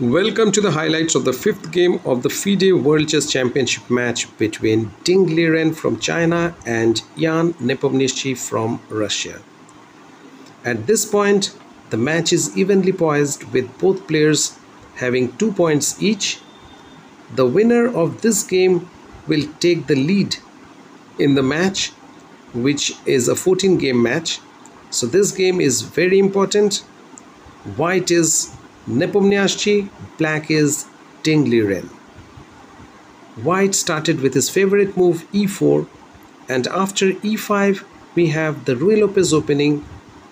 Welcome to the highlights of the fifth game of the FIDE World Chess Championship match between Ding Liren from China and Ian Nepomniachtchi from Russia. At this point, the match is evenly poised with both players having two points each. The winner of this game will take the lead in the match, which is a 14 game match. So, this game is very important. White is Nepomniachtchi, black is Ding Liren. White started with his favorite move e4 and after e5 we have the Ruy Lopez opening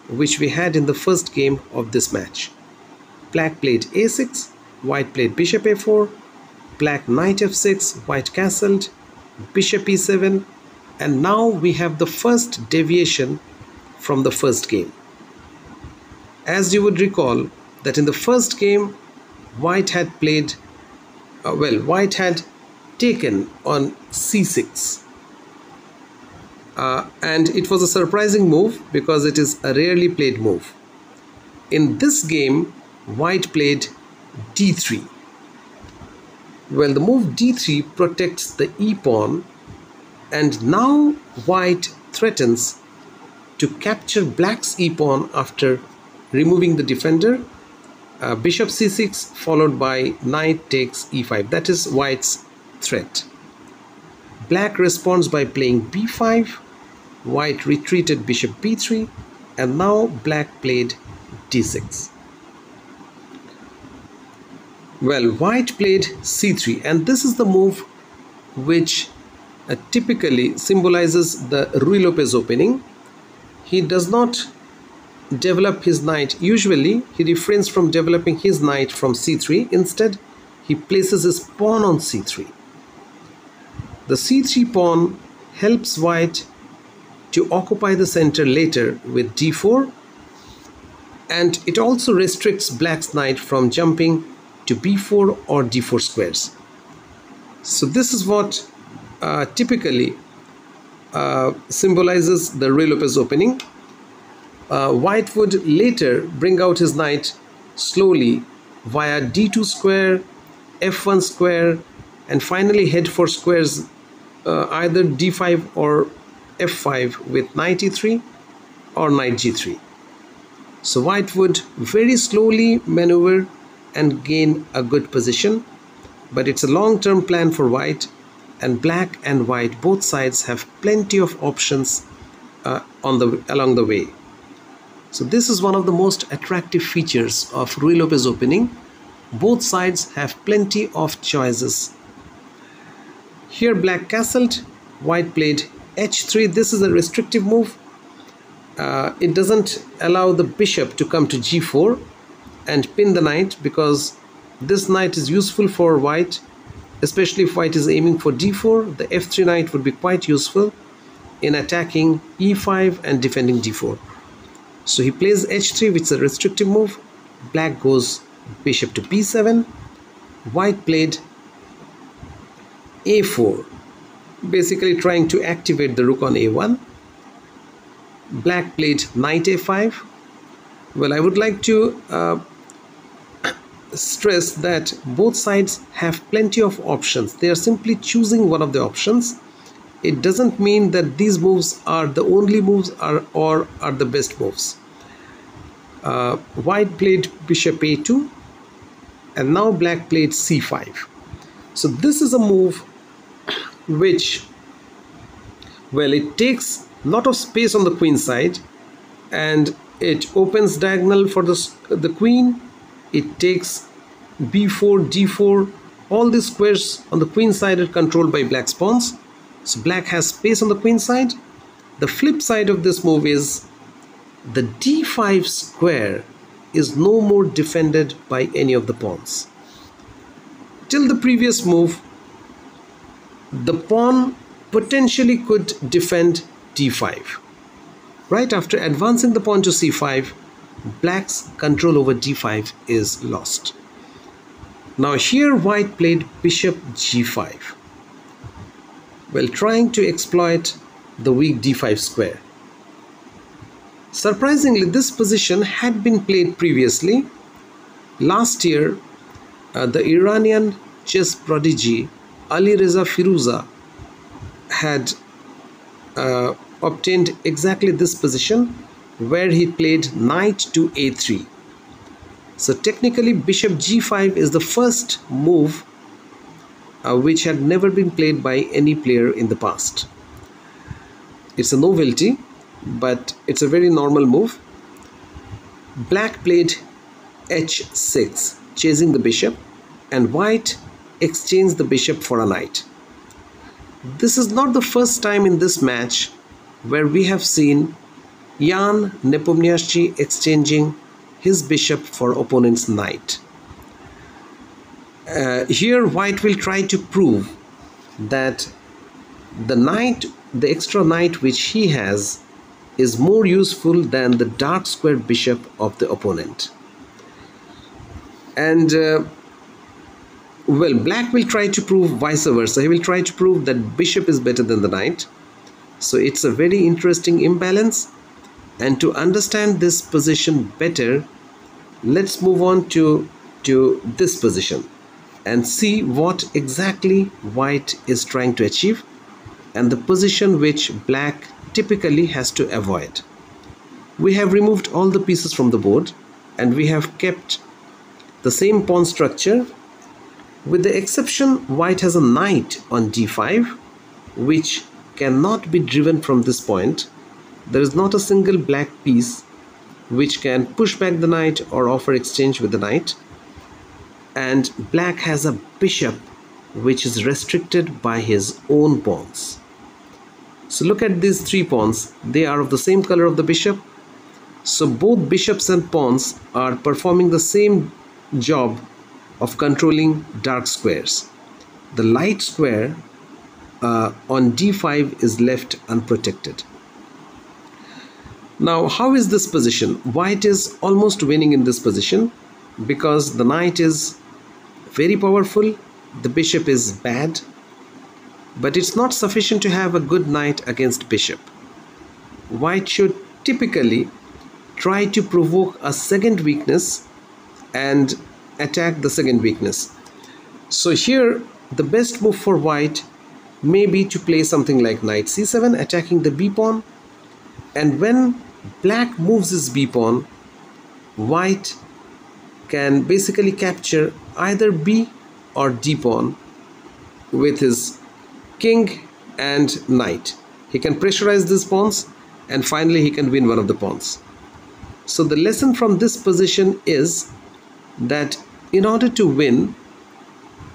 which we had in the first game of this match. Black played a6, white played bishop a4, black knight f6, white castled, bishop e7 and now we have the first deviation from the first game. As you would recall, that in the first game, white had played, uh, well, white had taken on c6. Uh, and it was a surprising move because it is a rarely played move. In this game, white played d3. Well, the move d3 protects the e pawn, and now white threatens to capture black's e pawn after removing the defender uh, bishop c6 followed by knight takes e5 that is white's threat. Black responds by playing b5 white retreated bishop b3 and now black played d6 well white played c3 and this is the move which uh, typically symbolizes the Ruy Lopez opening. He does not develop his knight. Usually, he refrains from developing his knight from c3. Instead, he places his pawn on c3. The c3 pawn helps white to occupy the center later with d4 and it also restricts black's knight from jumping to b4 or d4 squares. So this is what uh, typically uh, symbolizes the Ruy Lopez opening uh, White would later bring out his knight slowly via d2 square, f1 square, and finally head for squares uh, either d5 or f5 with knight e3 or knight g3. So white would very slowly maneuver and gain a good position, but it's a long-term plan for white and black and white both sides have plenty of options uh, on the along the way. So this is one of the most attractive features of Ruy Lopez opening. Both sides have plenty of choices. Here black castled, white played h3. This is a restrictive move. Uh, it doesn't allow the bishop to come to g4 and pin the knight because this knight is useful for white especially if white is aiming for d4 the f3 knight would be quite useful in attacking e5 and defending d4 so he plays h3 which is a restrictive move. Black goes bishop to b7. White played a4 basically trying to activate the rook on a1. Black played knight a5. Well, I would like to uh, stress that both sides have plenty of options. They are simply choosing one of the options. It doesn't mean that these moves are the only moves are, or are the best moves. Uh, white played bishop a2 and now black played c5 so this is a move which well it takes a lot of space on the queen side and it opens diagonal for the, the queen. It takes b4 d4 all these squares on the queen side are controlled by black's pawns so black has space on the queen side the flip side of this move is the d5 square is no more defended by any of the pawns. Till the previous move, the pawn potentially could defend d5. Right after advancing the pawn to c5, black's control over d5 is lost. Now here white played bishop g5, while trying to exploit the weak d5 square. Surprisingly, this position had been played previously. Last year, uh, the Iranian chess prodigy Alireza Firouzja had uh, obtained exactly this position where he played knight to a3 so technically bishop g5 is the first move uh, which had never been played by any player in the past. It's a novelty but it's a very normal move. Black played h6 chasing the bishop and white exchanged the bishop for a knight. This is not the first time in this match where we have seen Ian Nepomniachtchi exchanging his bishop for opponent's knight. Uh, here white will try to prove that the knight, the extra knight which he has is more useful than the dark square bishop of the opponent. And uh, well, black will try to prove vice versa. He will try to prove that bishop is better than the knight. So it's a very interesting imbalance. And to understand this position better, let's move on to, to this position and see what exactly white is trying to achieve and the position which black typically has to avoid. We have removed all the pieces from the board and we have kept the same pawn structure with the exception white has a knight on d5 which cannot be driven from this point. There is not a single black piece which can push back the knight or offer exchange with the knight. And black has a bishop which is restricted by his own pawns. So look at these three pawns. They are of the same color of the bishop. So both bishops and pawns are performing the same job of controlling dark squares. The light square uh, on d5 is left unprotected. Now, how is this position? White is almost winning in this position because the knight is very powerful, the bishop is bad, but it's not sufficient to have a good knight against bishop. White should typically try to provoke a second weakness and attack the second weakness. So here the best move for white may be to play something like knight c7 attacking the b pawn and when black moves his b pawn white can basically capture either b or d pawn with his king and knight. He can pressurize these pawns and finally he can win one of the pawns. So the lesson from this position is that in order to win,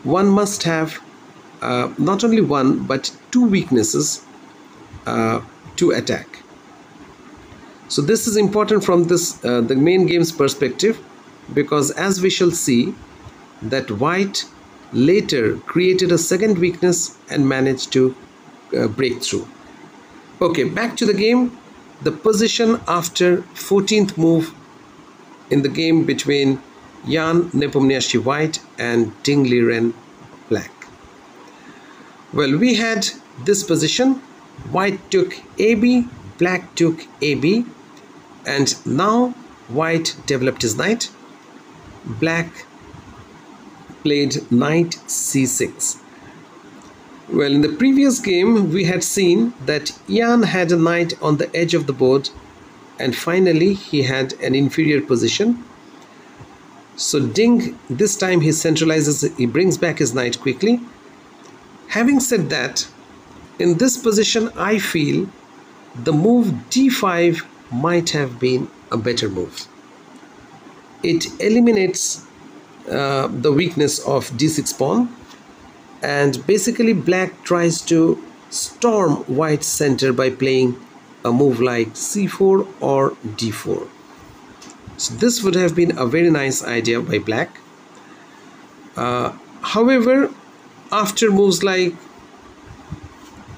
one must have uh, not only one but two weaknesses uh, to attack. So this is important from this uh, the main game's perspective because as we shall see that white later created a second weakness and managed to uh, break through. Okay, back to the game. The position after 14th move in the game between Ian Nepomniachtchi white and Ding Liren black. Well, we had this position. White took AB, black took AB, and now white developed his knight. Black played knight c6. Well, in the previous game, we had seen that Ian had a knight on the edge of the board, and finally he had an inferior position so Ding, this time he centralizes, he brings back his knight quickly. Having said that, in this position, I feel the move d5 might have been a better move. It eliminates uh, the weakness of d6 pawn and basically black tries to storm white's center by playing a move like c4 or d4. So this would have been a very nice idea by black. Uh, however, after moves like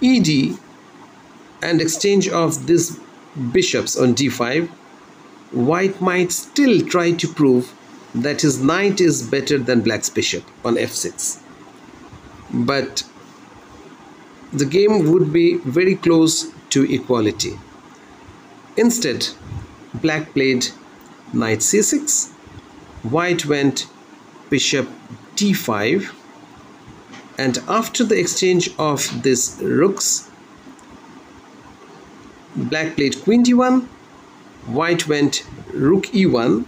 ed and exchange of these bishops on d5, white might still try to prove that his knight is better than black's bishop on f6. But the game would be very close to equality. Instead, black played knight c6 white went bishop d5 and after the exchange of this rooks black played queen d1 white went rook e1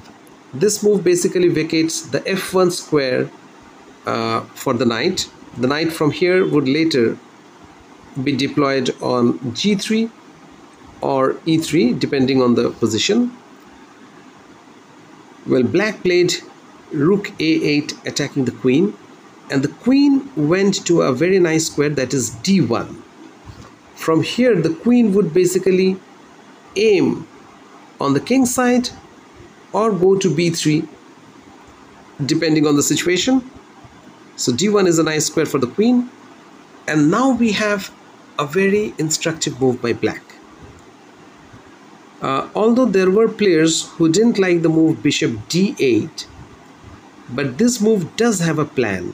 this move basically vacates the f1 square uh, for the knight. The knight from here would later be deployed on g3 or e3 depending on the position. Well black played rook a8 attacking the queen. And the queen went to a very nice square that is d1 from here the queen would basically aim on the king side or go to b3 depending on the situation. So d1 is a nice square for the queen. And now we have a very instructive move by black. Uh, although there were players who didn't like the move bishop d8 but this move does have a plan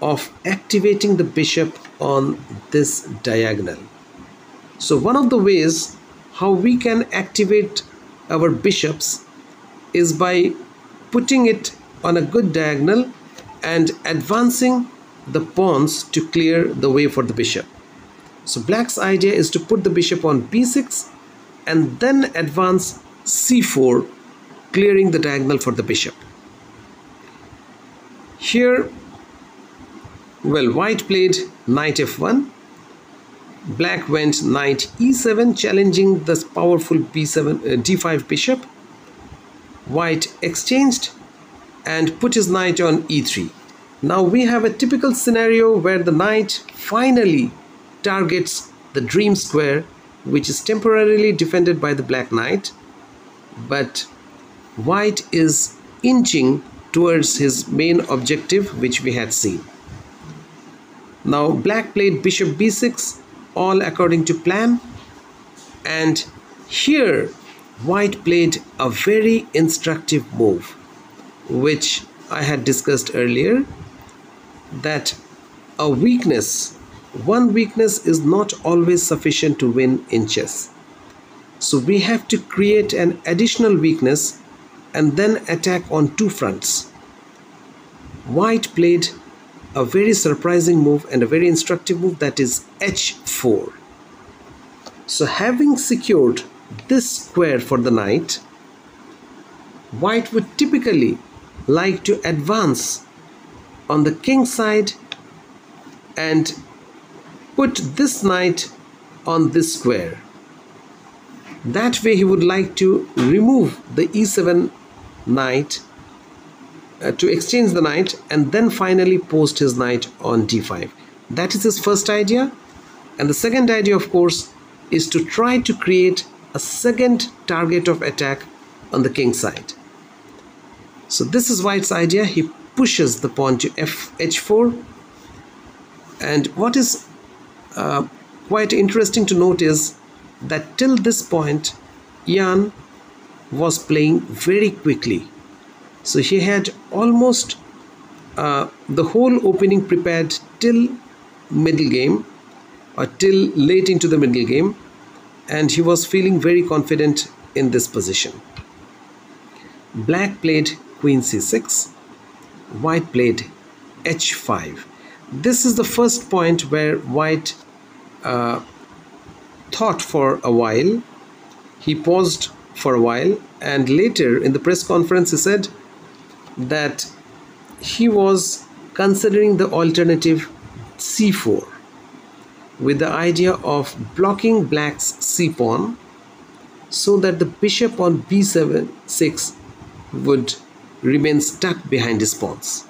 of activating the bishop on this diagonal. So one of the ways how we can activate our bishops is by putting it on a good diagonal and advancing the pawns to clear the way for the bishop. So black's idea is to put the bishop on b6 and then advance c4 clearing the diagonal for the bishop. Here, well, white played knight f1, black went knight e7 challenging this powerful b7 uh, d5 bishop. White exchanged and put his knight on e3 now we have a typical scenario where the knight finally targets the dream square which is temporarily defended by the black knight but white is inching towards his main objective which we had seen. Now black played bishop b6 all according to plan. And here white played a very instructive move which I had discussed earlier that a weakness one weakness is not always sufficient to win in chess. So we have to create an additional weakness and then attack on two fronts. White played a very surprising move and a very instructive move that is h4 so having secured this square for the knight, white would typically like to advance on the king side and put this knight on this square. That way he would like to remove the e7 knight to exchange the knight and then finally post his knight on d5. That is his first idea. And the second idea, of course, is to try to create a second target of attack on the king side. So this is White's idea. He pushes the pawn to f h4 and what is uh, quite interesting to note is that till this point Ian was playing very quickly so he had almost uh, the whole opening prepared till middle game or till late into the middle game and he was feeling very confident in this position. Black played queen c6, white played h5. This is the first point where white uh, thought for a while. He paused for a while and later in the press conference he said that he was considering the alternative c4 with the idea of blocking black's c-pawn so that the bishop on b7 6 would remain stuck behind his pawns.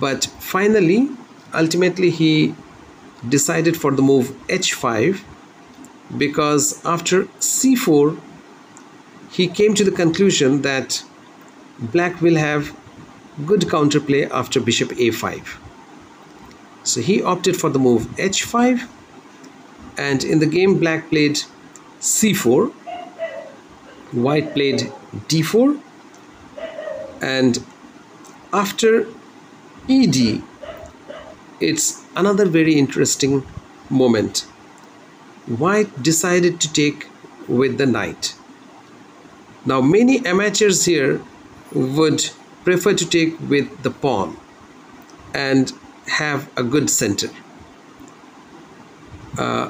But finally ultimately he decided for the move h5 because after c4 he came to the conclusion that black will have good counterplay after bishop a5 so he opted for the move h5 and in the game black played c4 white played d4 and after ed it's another very interesting moment. White decided to take with the knight. Now many amateurs here would prefer to take with the pawn and have a good center. Uh,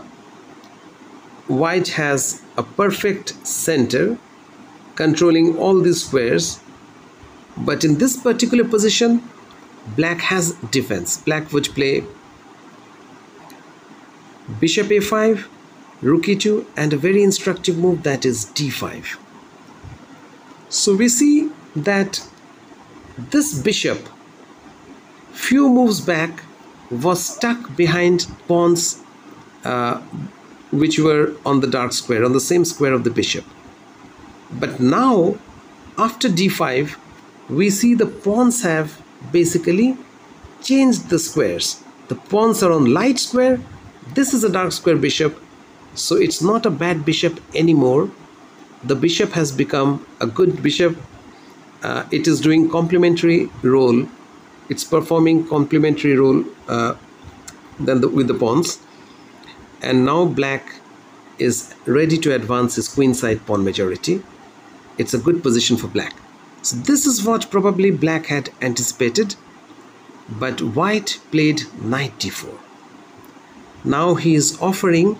white has a perfect center controlling all these squares. But in this particular position black has defense. Black would play bishop a5 rook e2 and a very instructive move that is d5 so we see that this bishop few moves back was stuck behind pawns uh, which were on the dark square on the same square of the bishop. But now after d5 we see the pawns have basically changed the squares. The pawns are on light square. This is a dark square bishop so it's not a bad bishop anymore. The bishop has become a good bishop uh, it is doing complementary role. It's performing complementary role uh, than the, with the pawns. And now black is ready to advance his queenside pawn majority. It's a good position for black. So this is what probably black had anticipated but white played knight d4 now he is offering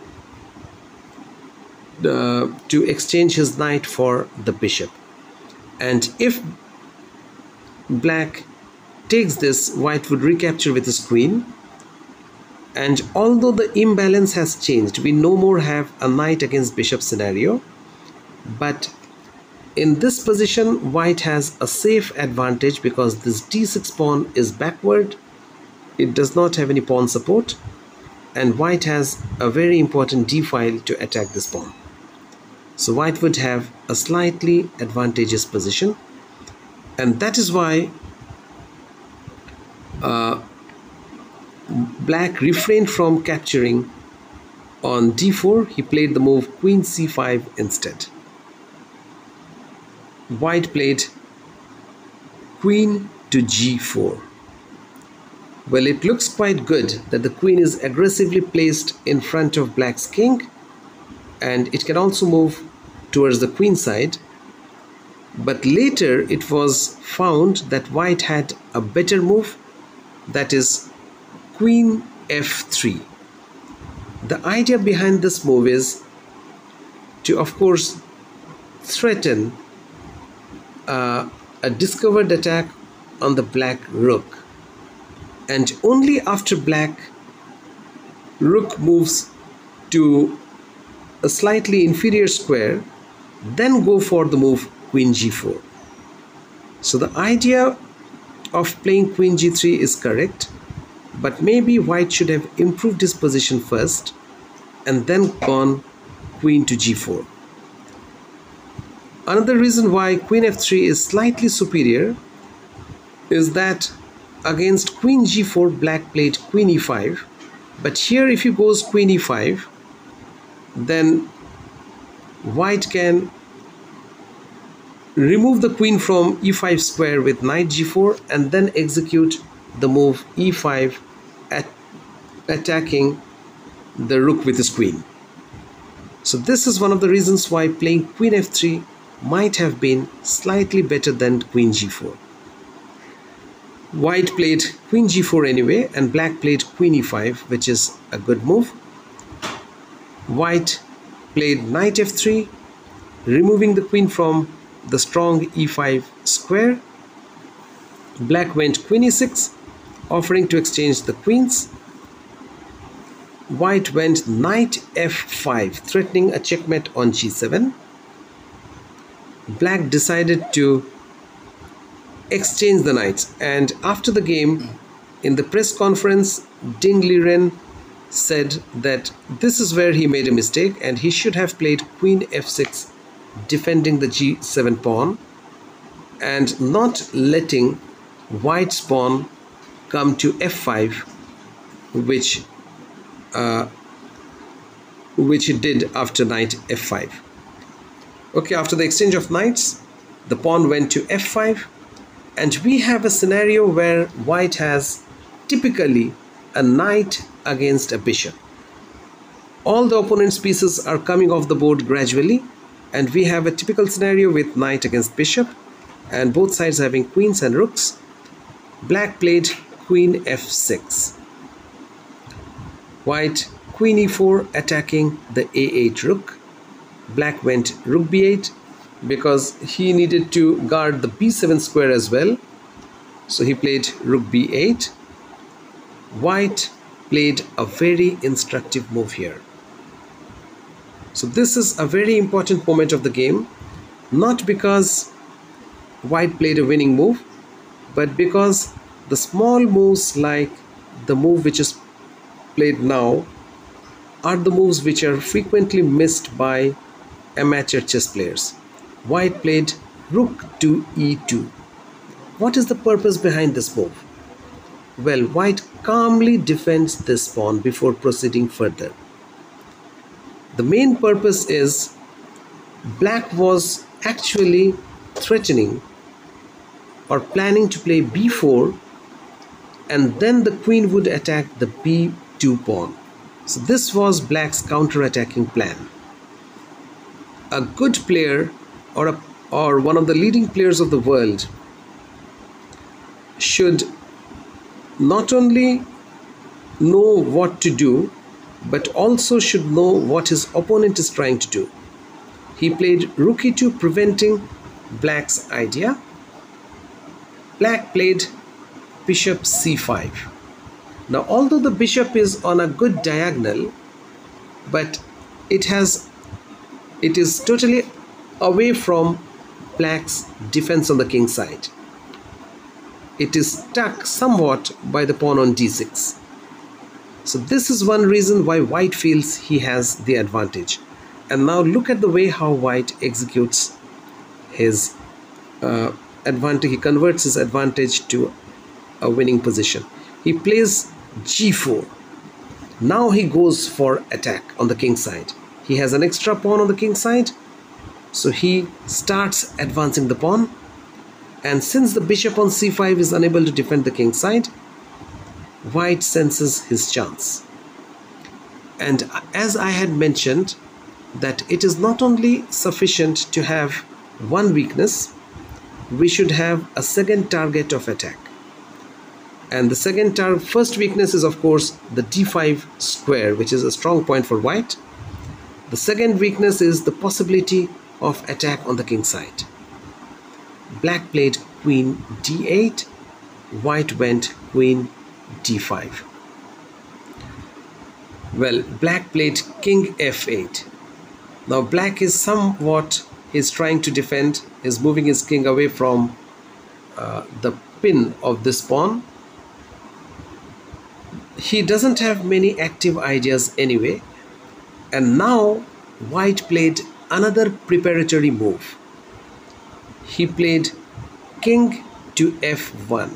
uh, to exchange his knight for the bishop and if black takes this white would recapture with his queen and although the imbalance has changed we no more have a knight against bishop scenario. But in this position white has a safe advantage because this d6 pawn is backward. It does not have any pawn support. And white has a very important d file to attack this pawn so white would have a slightly advantageous position. And that is why uh, black refrained from capturing on d4 he played the move queen c5 instead. White played queen to g4 well it looks quite good that the queen is aggressively placed in front of black's king and it can also move towards the queen side. But later it was found that white had a better move that is queen f3 the idea behind this move is to of course threaten uh, a discovered attack on the black rook. And only after black rook moves to a slightly inferior square then go for the move queen g4 so the idea of playing queen g3 is correct but maybe white should have improved his position first and then gone queen to g4 another reason why queen f3 is slightly superior is that against queen g4 black played queen e5 but here if he goes queen e5 then white can remove the queen from e5 square with knight g4 and then execute the move e5 at attacking the rook with his queen. So this is one of the reasons why playing queen f3 might have been slightly better than queen g4 white played queen g4 anyway and black played queen e5 which is a good move white played knight f3 removing the queen from the strong e5 square. Black went queen e6, offering to exchange the queens. White went knight f5, threatening a checkmate on g7. Black decided to exchange the knights and after the game in the press conference Ding Liren said that this is where he made a mistake and he should have played queen f6 defending the g7 pawn and not letting white's pawn come to f5 which uh, which it did after knight f5 okay after the exchange of knights the pawn went to f5 and we have a scenario where white has typically a knight against a bishop. All the opponent's pieces are coming off the board gradually and we have a typical scenario with knight against bishop and both sides having queens and rooks. Black played queen f6 white queen e4 attacking the a8 rook. Black went rook b8 because he needed to guard the b7 square as well. So he played rook b8 white played a very instructive move here so this is a very important moment of the game not because white played a winning move but because the small moves like the move which is played now are the moves which are frequently missed by amateur chess players. White played rook to e2. What is the purpose behind this move? Well, white calmly defends this pawn before proceeding further. The main purpose is black was actually threatening or planning to play b4 and then the queen would attack the b2 pawn. So this was black's counter-attacking plan. A good player or, a, or one of the leading players of the world should not only know what to do but also should know what his opponent is trying to do. He played rook e2 preventing black's idea. Black played bishop c5. Now although the bishop is on a good diagonal but it has it is totally away from black's defense on the king side. It is stuck somewhat by the pawn on d6. So this is one reason why white feels he has the advantage. And now look at the way how white executes his uh, advantage. He converts his advantage to a winning position. He plays g4. Now he goes for attack on the king side. He has an extra pawn on the king side. So he starts advancing the pawn. And since the bishop on c5 is unable to defend the king side, white senses his chance. And as I had mentioned, that it is not only sufficient to have one weakness, we should have a second target of attack. And the second term first weakness is of course the d5 square which is a strong point for white. The second weakness is the possibility of attack on the king side black played queen d8 white went queen d5 well black played king f8 now black is somewhat he's trying to defend is moving his king away from uh, the pin of this pawn he doesn't have many active ideas anyway. And now white played another preparatory move he played king to f1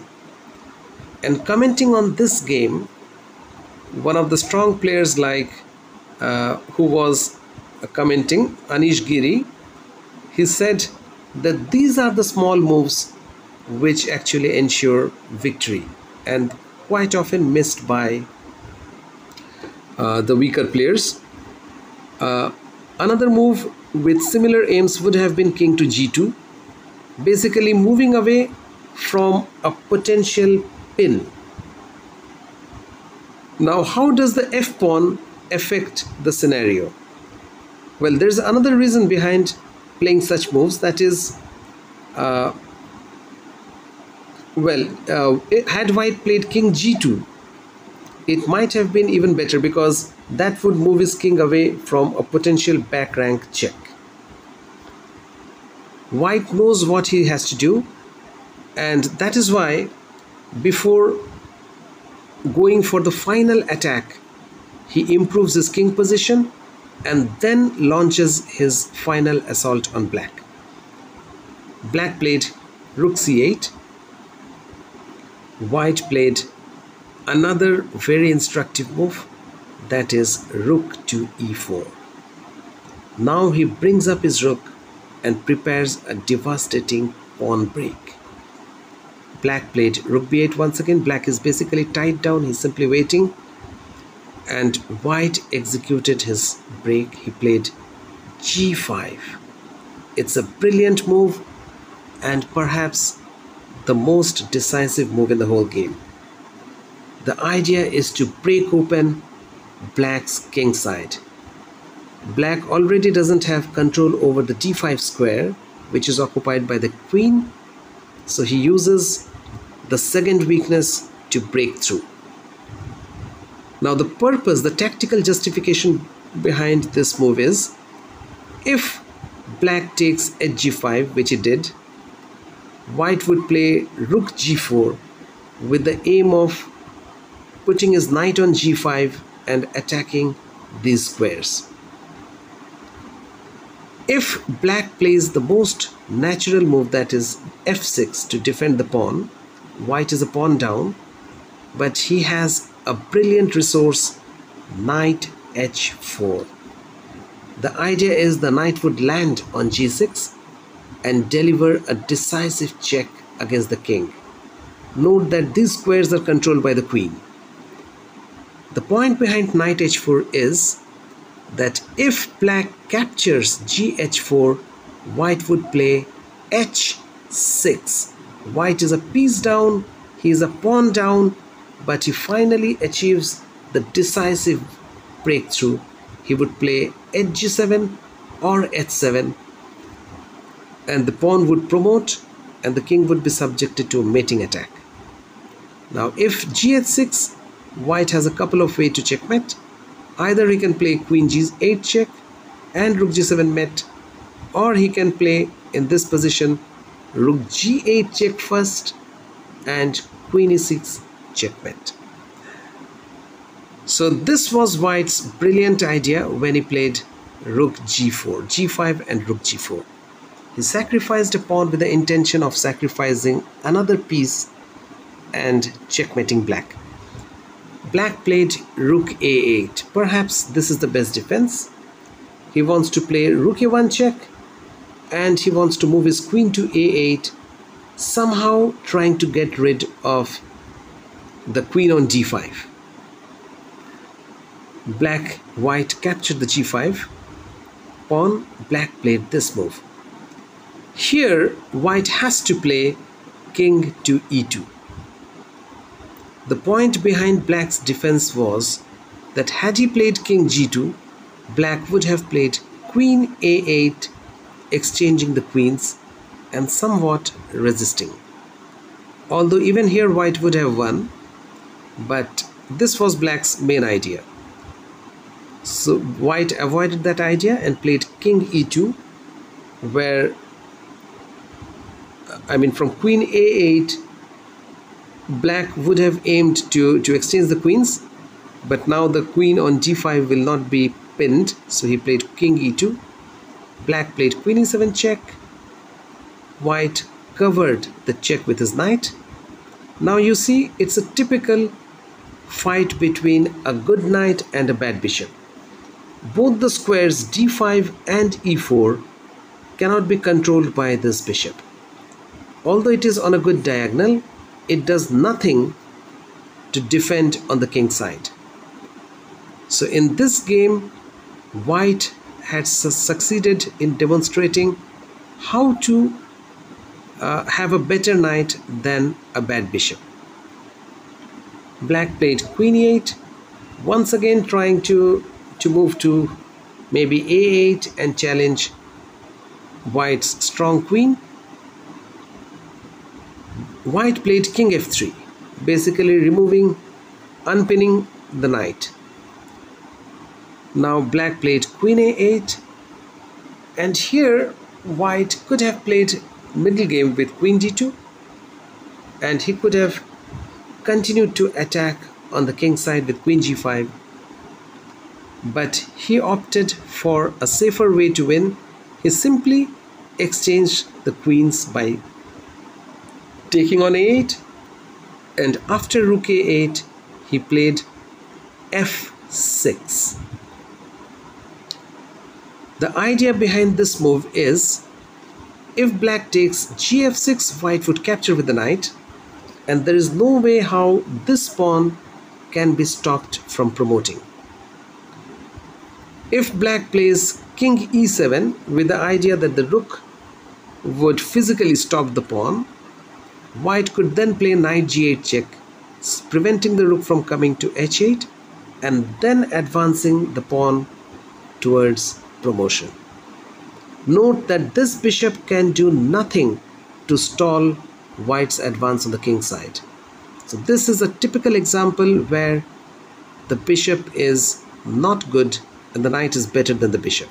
and commenting on this game one of the strong players like uh, who was commenting anish giri he said that these are the small moves which actually ensure victory and quite often missed by uh, the weaker players. Uh, another move with similar aims would have been king to g2, basically moving away from a potential pin. Now, how does the f pawn affect the scenario? Well, there's another reason behind playing such moves that is uh, well, uh, had white played king g2, it might have been even better because that would move his king away from a potential back rank check. White knows what he has to do, and that is why before going for the final attack, he improves his king position and then launches his final assault on black. Black played rook c8 white played another very instructive move that is rook to e4 now he brings up his rook and prepares a devastating pawn break. Black played rook b8 once again. Black is basically tied down. He's simply waiting. And white executed his break. He played g5 it's a brilliant move and perhaps the most decisive move in the whole game. the idea is to break open black's king side. Black already doesn't have control over the d5 square which is occupied by the queen so he uses the second weakness to break through. Now the purpose, the tactical justification behind this move is if black takes hg5 which he did white would play rook g4 with the aim of putting his knight on g5 and attacking these squares. If black plays the most natural move that is f6 to defend the pawn, white is a pawn down, but he has a brilliant resource knight h4. The idea is the knight would land on g6 and deliver a decisive check against the king. Note that these squares are controlled by the queen. The point behind knight h4 is that if black captures gh4, white would play h6. White is a piece down, he is a pawn down, but he finally achieves the decisive breakthrough. He would play hg7 or h7 and the pawn would promote and the king would be subjected to a mating attack. Now if gh6, white has a couple of ways to checkmate. Either he can play queen g8 check and rook g7 met or he can play in this position rook g8 check first and queen e6 checkmate. So this was White's brilliant idea when he played rook g4, g5 and rook g4. He sacrificed a pawn with the intention of sacrificing another piece and checkmating black. Black played rook a8. Perhaps this is the best defense. He wants to play rook a1 check and he wants to move his queen to a8 somehow trying to get rid of the queen on d5 black white captured the g5 pawn black played this move here white has to play king to e2 the point behind black's defense was that had he played king g2 black would have played queen a8 exchanging the queens and somewhat resisting. Although even here white would have won but this was black's main idea. So white avoided that idea and played king e2 where I mean from queen a8 black would have aimed to to exchange the queens but now the queen on g5 will not be pinned. So he played king e2 black played queen e7 check. White covered the check with his knight. Now you see it's a typical fight between a good knight and a bad bishop. Both the squares d5 and e4 cannot be controlled by this bishop. Although it is on a good diagonal, it does nothing to defend on the king side. So in this game, white had su succeeded in demonstrating how to uh, have a better knight than a bad bishop. Black played queen e8, once again trying to to move to maybe a8 and challenge white's strong queen white played king f3 basically removing unpinning the knight now black played queen a8 and here white could have played middle game with queen d2 and he could have continued to attack on the king side with queen g5 but he opted for a safer way to win. He simply exchanged the queens by taking on a8 and after rook a8 he played f6. The idea behind this move is if black takes gf6 white would capture with the knight and there is no way how this pawn can be stopped from promoting. If black plays king e7 with the idea that the rook would physically stop the pawn, white could then play knight g8 check preventing the rook from coming to h8 and then advancing the pawn towards promotion. Note that this bishop can do nothing to stall white's advance on the king side. So this is a typical example where the bishop is not good and the knight is better than the bishop.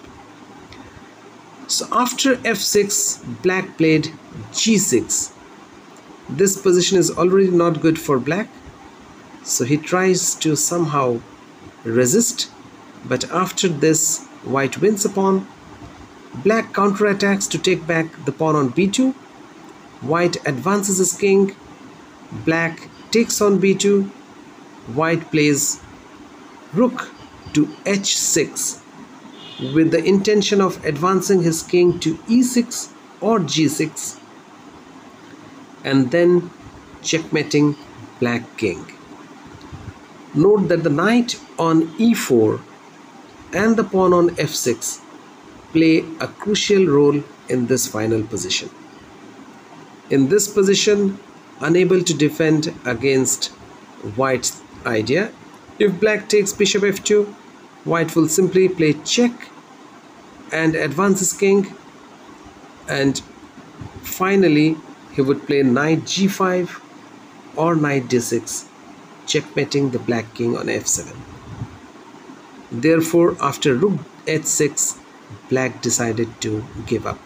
So after f6, black played g6. This position is already not good for black. So he tries to somehow resist. But after this, white wins a pawn Black counterattacks to take back the pawn on b2. White advances his king. Black takes on b2. White plays rook to h6 with the intention of advancing his king to e6 or g6 and then checkmating black king. Note that the knight on e4 and the pawn on f6 play a crucial role in this final position. In this position, unable to defend against white's idea, if black takes bishop f2, white will simply play check and advances king and finally he would play knight g5 or knight d6 checkmating the black king on f7 therefore after rook h6 Black decided to give up.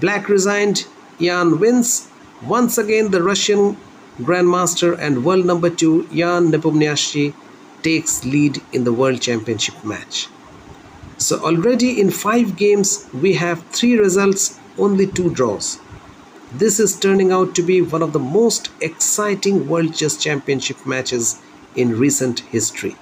Black resigned, Ian wins. Once again, the Russian Grandmaster and world number 2 Ian Nepomniachtchi takes lead in the World Championship match. So already in 5 games, we have 3 results, only 2 draws. This is turning out to be one of the most exciting World Chess Championship matches in recent history.